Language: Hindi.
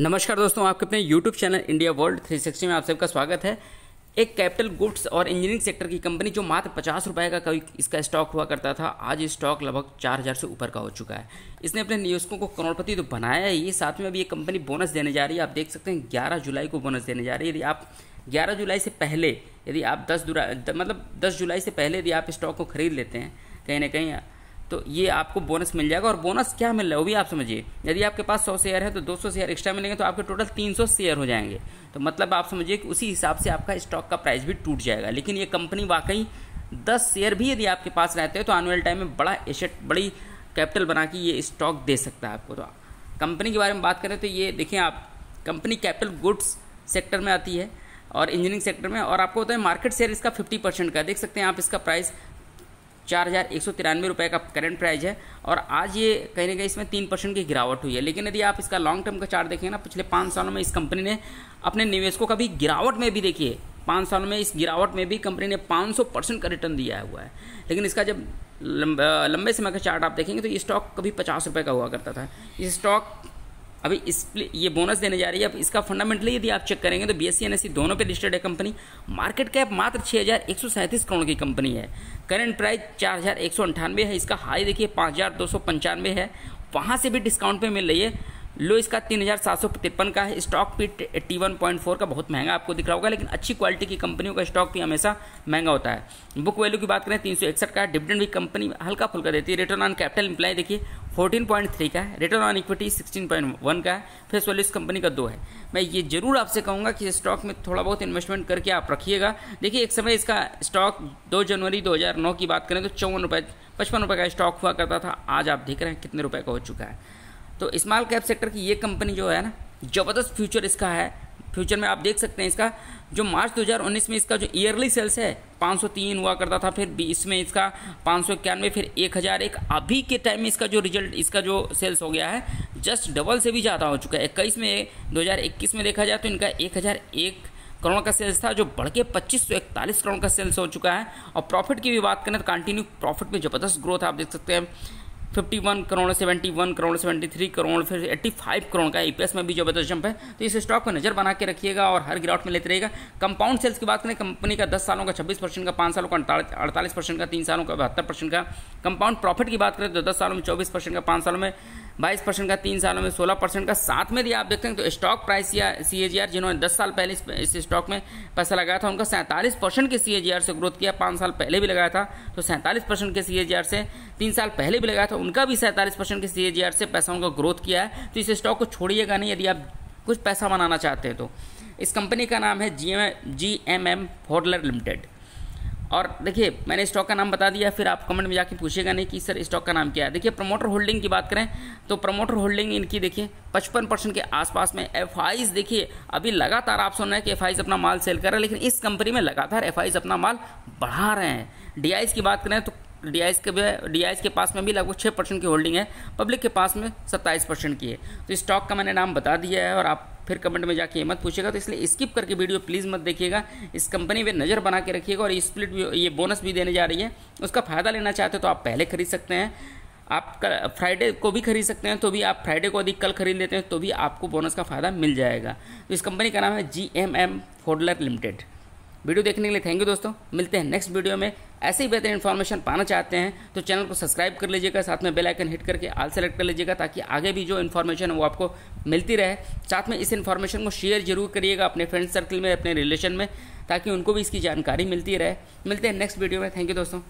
नमस्कार दोस्तों, आपके अपने YouTube चैनल इंडिया वर्ल्ड 360 में आप सबका स्वागत है। एक कैपिटल गुड्स और इंजीनियरिंग सेक्टर की कंपनी जो मात्र पचास रुपये का कभी इसका स्टॉक हुआ करता था, आज स्टॉक लगभग चार हज़ार से ऊपर का हो चुका है। इसने अपने निवेशकों को करोड़पति तो बनाया है साथ में अभी ये कंपनी बोनस देने जा रही है। आप देख सकते हैं, ग्यारह जुलाई को बोनस देने जा रही है। यदि आप ग्यारह जुलाई से पहले, यदि आप दस मतलब दस जुलाई से पहले यदि आप स्टॉक को खरीद लेते हैं, कहीं ना कहीं तो ये आपको बोनस मिल जाएगा। और बोनस क्या मिल रहा है वो भी आप समझिए। यदि आपके पास सौ शेयर है तो दो सौ शेयर एक्स्ट्रा मिलेंगे तो आपके टोटल तीन सौ शेयर हो जाएँगे। तो मतलब आप समझिए कि उसी हिसाब से आपका स्टॉक का प्राइस भी टूट जाएगा। लेकिन ये कंपनी वाकई दस शेयर भी यदि आपके पास रहते हैं तो आने टाइम में बड़ा एसेट बड़ी कैपिटल बना के ये स्टॉक दे सकता है आपको। तो कंपनी के बारे में बात करें तो ये देखें आप कंपनी कैपिटल गुड्स सेक्टर में आती है और इंजीनियरिंग सेक्टर में, और आपको होता है मार्केट शेयर इसका 50 परसेंट का देख सकते हैं आप इसका प्राइस चार हज़ार एक सौ तिरानवे रुपये का करंट प्राइस है और आज ये कहीं ना कहीं इसमें तीन परसेंट की गिरावट हुई है। लेकिन यदि आप इसका लॉन्ग टर्म का चार्ट देखें ना, पिछले पाँच सालों में इस कंपनी ने अपने निवेशकों का भी गिरावट में भी देखिए, पाँच सालों में इस गिरावट में भी कंपनी ने 500 परसेंट का रिटर्न दिया हुआ है। लेकिन इसका जब लंबे समय का चार्ट आप देखेंगे तो ये स्टॉक कभी पचास रुपये का हुआ करता था। इस स्टॉक अभी इस ये बोनस देने जा रही है। अब इसका फंडामेंटली यदि आप चेक करेंगे तो बी एस सी दोनों पे लिस्टेड है कंपनी मार्केट कैप मात्र छः हज़ार एक सौ सैंतीस करोड़ की कंपनी है। करंट प्राइस चार है। इसका हाई देखिए, पाँच हज़ार दो सौ पंचानवे है। वहाँ से भी डिस्काउंट पे मिल रही है। लो इसका तीन हज़ार सात सौ तिरपन का है। स्टॉक भी एट्टी वन पॉइंट फोर का बहुत महँगा आपको दिख रहा होगा, लेकिन अच्छी क्वालिटी की कंपनियों का स्टॉक भी हमेशा महँगा होता है। बुक वैल्यू की बात करें, तीन सौ इकसठ का डिविडेंड भी कंपनी हल्का फुल्का देती है। रिटर्न ऑन कैपिटल इंप्लाई देखिए फोर्टीन पॉइंट थ्री का है return on equity sixteen point one का है फेस वैल्यू इस कंपनी का दो है। मैं ये ज़रूर आपसे कहूँगा कि स्टॉक में थोड़ा बहुत इन्वेस्टमेंट करके आप रखिएगा। देखिए, एक समय इसका स्टॉक दो जनवरी दो हज़ार नौ की बात करें तो चौवन रुपये पचपन रुपये का स्टॉक हुआ करता था। आज आप देख रहे हैं कितने रुपये का हो चुका है। तो स्मॉल कैप सेक्टर की ये कंपनी जो है ना, ज़बरदस्त फ्यूचर इसका है। फ्यूचर में आप देख सकते हैं इसका, जो मार्च 2019 में इसका जो ईयरली सेल्स है 503 हुआ करता था, फिर बीस में इसका पाँच सौ इक्यानवे, फिर एक हज़ार एक। अभी के टाइम में इसका जो रिज़ल्ट इसका जो सेल्स हो गया है जस्ट डबल से भी ज़्यादा हो चुका है। इक्कीस में 2021 में देखा जाए तो इनका एक हज़ार एक करोड़ का सेल्स था, जो बढ़ के पच्चीस करोड़ का सेल्स हो चुका है। और प्रॉफिट की भी बात करें तो कंटिन्यू प्रॉफिट में ज़बरदस्त ग्रोथ आप देख सकते हैं। Fifty one crore seventy one crore seventy three crore, फिर एट्टी फाइव करोड़ का ईपीएस में भी ज़बरदस्त जंप है। तो इस स्टॉक को नज़र बना के रखिएगा और हर गिरावट में लेते रहेगा कंपाउंड सेल्स की बात करें कंपनी का दस सालों का, छब्बीस परसेंट का, पाँच सालों का, अड़तालीस परसेंट का, तीन सालों का, बहत्तर परसेंट का। कंपाउंड प्रॉफिट की बात करें तो दस सालों में, चौबीस परसेंट का, पाँच सालों में। बाईस परसेंट का तीन सालों में, सोलह परसेंट का साथ में यदि आप देखते हैं तो स्टॉक प्राइस या सी ए जी आर जिन्होंने दस साल पहले इस स्टॉक में पैसा लगाया था, उनका सैंतालीस परसेंट के सी ए जी आर से ग्रोथ किया। पाँच साल पहले भी लगाया था तो सैंतालीस परसेंट के सी ए जी आर से, तीन साल पहले भी लगाया था, उनका भी सैंतालीस परसेंट के सी ए जी आर से पैसा उनका ग्रोथ किया है। तो इस स्टॉक को छोड़िएगा नहीं, यदि आप कुछ पैसा बनाना चाहते हैं तो। इस कंपनी का नाम है G M G M M फोर्डलर limited और देखिए, मैंने स्टॉक का नाम बता दिया, फिर आप कमेंट में जाके पूछेगा नहीं कि सर स्टॉक का नाम क्या है। देखिए प्रमोटर होल्डिंग की बात करें तो प्रमोटर होल्डिंग इनकी देखिए, पचपन परसेंट के आसपास में एफ़ देखिए, अभी लगातार आप सुन रहे हैं कि एफ़ अपना माल सेल कर रहे हैं, लेकिन इस कंपनी में लगातार एफ़ अपना माल बढ़ा रहे हैं। डी की बात करें तो डी के डी के पास में भी लगभग छः परसेंट की होल्डिंग है। पब्लिक के पास में सत्ताईस परसेंट की है। तो स्टॉक का मैंने नाम बता दिया है और आप फिर कमेंट में जाके मत पूछेगा तो इसलिए स्किप करके वीडियो प्लीज़ मत देखिएगा। इस कंपनी में नज़र बना के रखिएगा और ये स्प्लिट भी ये बोनस भी देने जा रही है। उसका फ़ायदा लेना चाहते हो तो आप पहले खरीद सकते हैं। आप फ्राइडे को भी खरीद सकते हैं तो भी आप फ्राइडे को अधिक कल खरीद लेते हैं तो भी आपको बोनस का फ़ायदा मिल जाएगा। तो इस कंपनी का नाम है G M M Pfaudler limited video देखने के लिए थैंक यू दोस्तों। मिलते हैं नेक्स्ट वीडियो में। ऐसे ही बेहतर इन्फॉर्मेशन पाना चाहते हैं तो चैनल को सब्सक्राइब कर लीजिएगा, साथ में बेल आइकन हिट करके आल सेलेक्ट कर लीजिएगा, ताकि आगे भी जो इन्फॉर्मेशन है वो आपको मिलती रहे। साथ में इस इन्फॉर्मेशन को शेयर ज़रूर करिएगा अपने फ्रेंड सर्कल में, अपने रिलेशन में, ताकि उनको भी इसकी जानकारी मिलती रहे। मिलते हैं नेक्स्ट वीडियो में। थैंक यू दोस्तों।